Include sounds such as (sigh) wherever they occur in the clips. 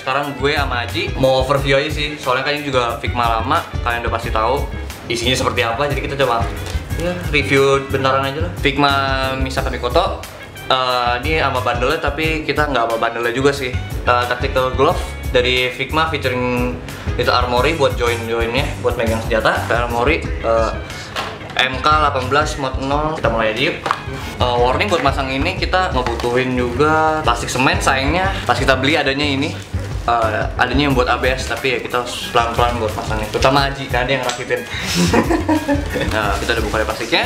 Sekarang gue sama Aji mau overview aja sih, soalnya kan ini juga Figma lama, kalian udah pasti tahu isinya seperti apa, jadi kita coba ya, review bentaran aja lah. Figma Misaka Mikoto, eh, ini sama bundle tapi kita nggak sama bundle juga sih. Eh, tactical glove dari Figma featuring itu armory buat join-joinnya, buat megang senjata. Armory eh, MK18 mod 0 kita mulai aja yuk Uh, warning buat masang ini kita ngebutuhin juga plastik semen sayangnya pas kita beli adanya ini uh, adanya yang buat ABS tapi ya kita harus pelan-pelan buat pasangnya. Terutama Aji kan dia yang rakitin (laughs) nah kita udah buka deh plastiknya.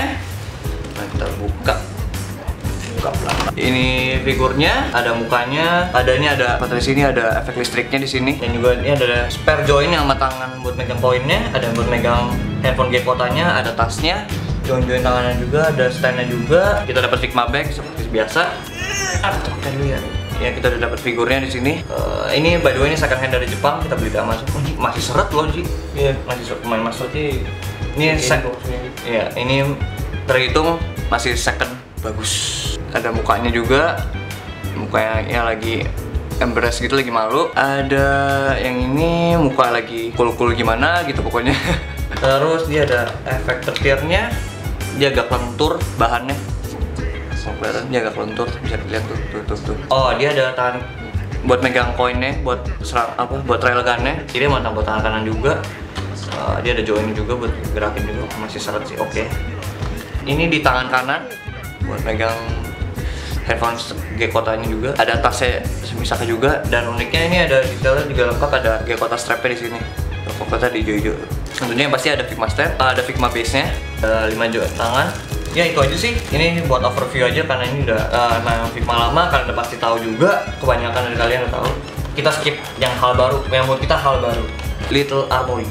Nah kita buka. Buka pelan ini figurnya ada mukanya adanya ada baterai sini ada efek listriknya di sini. Dan juga ini ada spare join yang sama tangan buat megang poinnya ada buat megang handphone G-kotanya ada tasnya. Join-join tangannya juga ada standnya juga. Kita dapat Figma bag seperti biasa. Ah dulu ya ya kita udah dapat figurnya di sini. Eh, ini by the way ini second hand dari Jepang. Kita beli di Amazon. Oh, ini masih seret loh sih Iya. masih seret. Main sih ini boxnya. ya ini. Terhitung masih second. Bagus. Ada mukanya juga. Mukanya ya lagi embrace gitu lagi malu. Ada yang ini muka lagi cool cool gimana gitu pokoknya. (laughs) Terus dia ada efek tertirnya. Dia agak lentur bahannya dia agak bisa dilihat tuh tuh tuh, tuh. oh dia ada tangan buat megang koinnya buat serang apa buat railgunnya jadi mau buat tangan kanan juga. Uh, dia ada join juga buat gerakin juga masih seret sih oke. Ini di tangan kanan buat megang headphone G-kotanya juga. Ada tasnya misalnya juga dan uniknya ini ada detailnya juga lengkap ada G-kota strapnya di sini. G-kota di hijau tentunya yang pasti ada Figma strap ada Figma base nya ada 5 jok tangan ya itu aja sih. Ini buat overview aja karena ini udah uh, nah Figma lama kalian udah pasti tahu juga. Kebanyakan dari kalian udah tahu. Kita skip yang hal baru yang buat kita hal baru. Little Armory.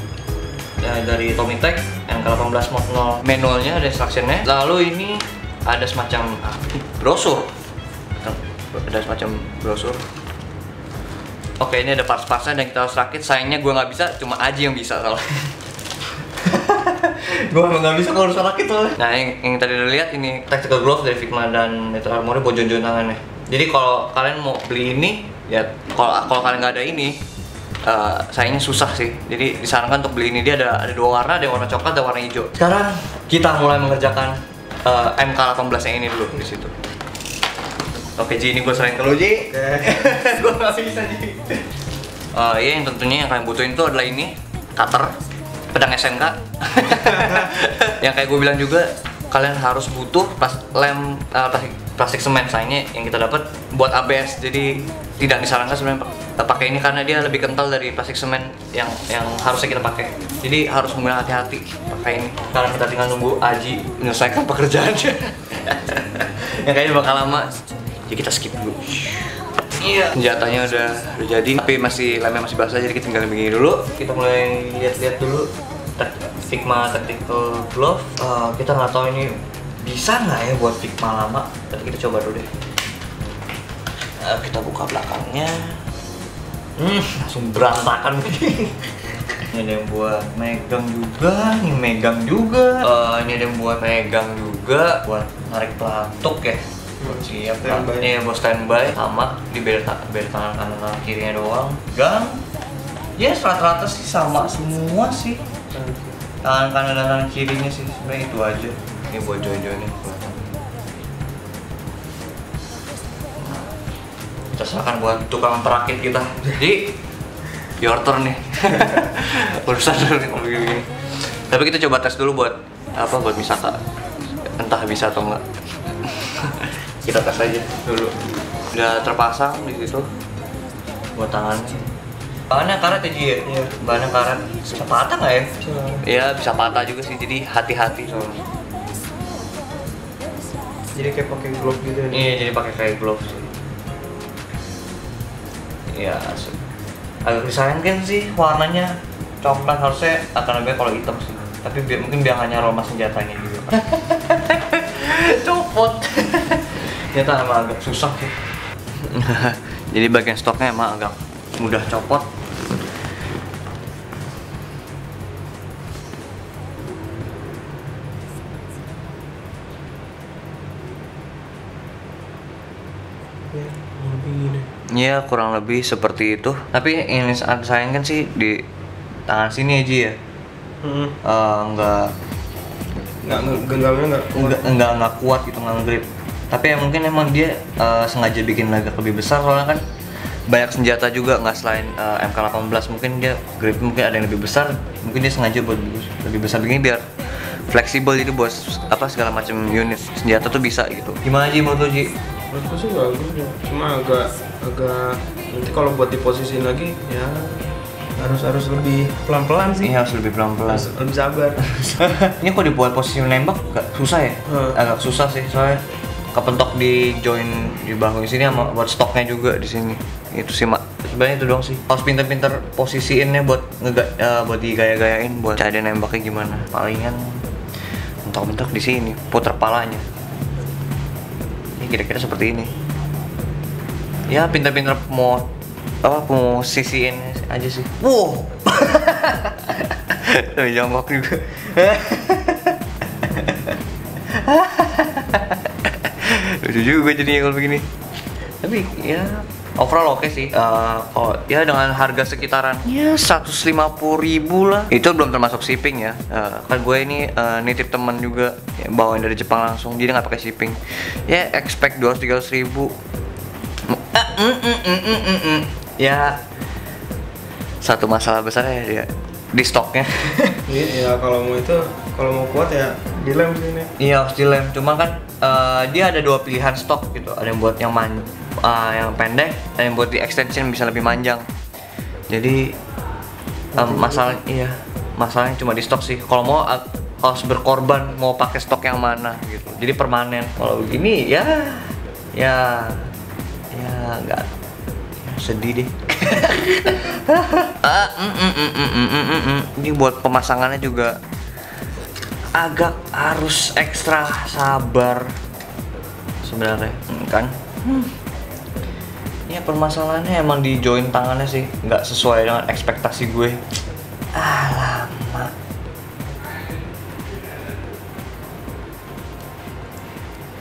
Ya, dari Tommy Tech yang ke-18 mod 0 manualnya ada instructionnya. Lalu ini ada semacam brosur. Ada semacam brosur. Oke ini ada parts-partsnya dan kita harus rakit. Sayangnya gue nggak bisa cuma Aji yang bisa soalnya (laughs) gue emang nggak bisa kalau harus rakit soalnya nah yang, yang tadi udah lihat ini tactical glove dari Figma dan Metal Armory buat join tangannya. Jadi kalau kalian mau beli ini ya kalau kalau kalian nggak ada ini eh, sayangnya susah sih. Jadi disarankan untuk beli ini. Dia ada ada dua warna ada warna coklat dan warna hijau. Sekarang kita mulai mengerjakan eh, MK18 yang ini dulu di situ. Oke Ji, ini gue serahin ke lu Ji. (laughs) Gue gak bisa Ji. Iya yang tentunya yang kalian butuhin itu adalah ini Cutter Pedang SNK (laughs) Yang kayak gue bilang juga Kalian harus butuh pas lem eh, plastik, plastik semen sayangnya yang kita dapat buat ABS jadi tidak disarankan sebenarnya pak- pakai ini karena dia lebih kental dari plastik semen yang yang harusnya kita pakai. Jadi harus mulai hati-hati pakai ini. Karena kita tinggal nunggu Aji menyelesaikan (laughs) pekerjaannya. Yang kayaknya bakal lama jadi kita skip dulu Iya. Senjatanya udah udah jadi, tapi masih lemnya masih basah jadi kita tinggal begini dulu. Kita mulai lihat-lihat dulu Figma Tactical Glove. Eh, kita nggak tahu ini bisa nggak ya buat Figma lama, tapi kita coba dulu deh. Eh, kita buka belakangnya. Hmm, langsung berantakan begini. (laughs) Ini ada yang buat megang juga, ini megang juga. Eh, ini ada yang buat megang juga, buat narik pelatuk ya. Siap Standby. Ini buat standby sama di ta- beda tangan kanan tangan kirinya doang. Gang. Ya rata-rata sih sama semua sih. Tangan kanan dan tangan kirinya sih sebenarnya itu aja. Ini buat join-joinnya. Kita serahkan buat tukang perakit kita. Jadi your turn nih. (laughs) Urusan dulu nih kalau gini. Tapi kita coba tes dulu buat apa buat Misaka. Entah bisa atau enggak. Kita tes aja dulu. Udah terpasang di situ buat tangannya. Bahannya karet ya Ji ya? Iya. Bahannya karet. Bisa patah nggak ya? Iya bisa patah juga sih, jadi hati-hati soalnya. Jadi kayak pakai glove gitu ya. Iya jadi pakai kayak glove sih. Iya, agak disayangkan sih warnanya coklat harusnya akan lebih kalau hitam sih. Tapi biar mungkin biar hanya aroma senjatanya juga. (laughs) Copot. Ternyata emang agak susah sih. (laughs) jadi bagian stoknya emang agak mudah copot. Ya, lebih gini. ya kurang lebih seperti itu tapi ini saat sayangkan sih di tangan sini aja ya Hmm. Eh, nggak Nggak nggak- genggamnya nggak. nggak nggak nggak kuat gitu nggak grip tapi ya mungkin emang dia eh, sengaja bikin agak lebih besar soalnya kan banyak senjata juga nggak selain eh, MK18 mungkin dia grip mungkin ada yang lebih besar mungkin dia sengaja buat lebih- besar begini biar fleksibel jadi buat apa segala macam unit senjata tuh bisa gitu gimana sih menurut Ji? Menurutku sih bagus ya. Cuma agak agak nanti kalau buat diposisiin lagi ya harus harus lebih pelan pelan sih. Iya harus lebih pelan-pelan Harus lebih sabar. (laughs) Ini kok dibuat posisi nembak gak susah ya? Hmm. Agak susah sih soalnya kepentok di join di bahu sini sama buat stoknya juga di sini. Itu sih mak. Sebenarnya itu dong sih. Harus pinter-pinter posisiinnya buat ngega eh, buat digaya-gayain buat cara nembaknya gimana. Palingan mentok-mentok di sini, putar palanya. Ini kira-kira seperti ini. Ya pinter-pinter mau apa posisiin aja sih. Wow. (laughs) Lebih jongkok juga. (laughs) Lucu juga jadinya kalau begini. Tapi ya overall oke sih. Eh, oh ya dengan harga sekitaran ya 150 ribu lah. Itu belum termasuk shipping ya. Eh, kan gue ini eh, nitip teman juga ya, bawain dari Jepang langsung. Jadi nggak pakai shipping. Ya expect 200 300 ribu. Ah, mm, mm, mm, mm, mm, mm. Ya satu masalah besarnya ya di stoknya. Iya, ya kalau mau itu kalau mau kuat ya dilem ini. Iya harus dilem. Cuma kan uh, dia ada dua pilihan stok gitu. Ada yang buat yang man uh, yang pendek dan yang buat di extension bisa lebih manjang. Jadi um, masalah iya masalahnya cuma di stok sih. Kalau mau uh, harus berkorban mau pakai stok yang mana gitu. Jadi permanen. Kalau begini ya ya ya nggak ya, sedih deh. Ini buat pemasangannya juga agak harus ekstra sabar sebenarnya. Hmm, kan? Hmm. ya permasalahannya emang di join tangannya sih. Nggak sesuai dengan ekspektasi gue. Alamak.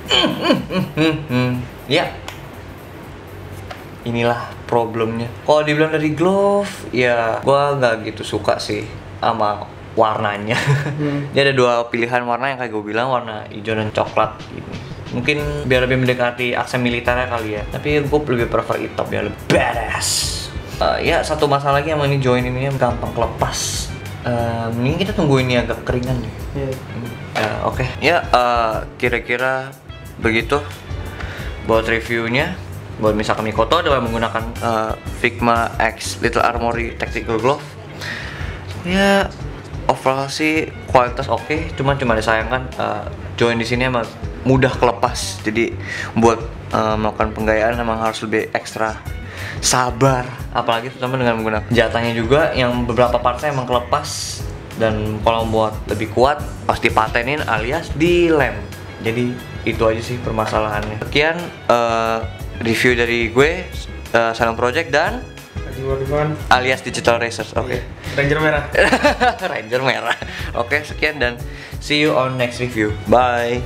Hmm, hmm, hmm, hmm, hmm. ya. Inilah problemnya. Kalau dibilang dari glove ya gua nggak gitu suka sih sama warnanya Hmm. (laughs) dia ada dua pilihan warna yang kayak gue bilang warna hijau dan coklat ini mungkin biar lebih mendekati aksen militernya kali ya tapi gue lebih prefer hitam biar lebih badass Eh, ya satu masalah lagi emang ini join ini gampang kelepas Eh, mending kita tunggu ini agak keringan deh Iya. Ya, oke. Ya, eh, kira-kira begitu buat reviewnya. Buat misalkan Mikoto dengan menggunakan eh, Figma X Little Armory Tactical Glove. Ya, overall sih kualitas oke, cuman cuma disayangkan eh, join di sini emang mudah kelepas. Jadi buat eh, melakukan penggayaan emang harus lebih ekstra sabar. Apalagi terutama dengan menggunakan jatahnya juga yang beberapa partnya emang kelepas. Dan kalau buat lebih kuat pasti patenin alias dilem. Jadi itu aja sih permasalahannya. Sekian eh, review dari gue eh, Salon Project dan Alias Digital Racers oke. Iya. Ranger merah. (laughs) Ranger merah. Oke sekian dan see you on next review. Bye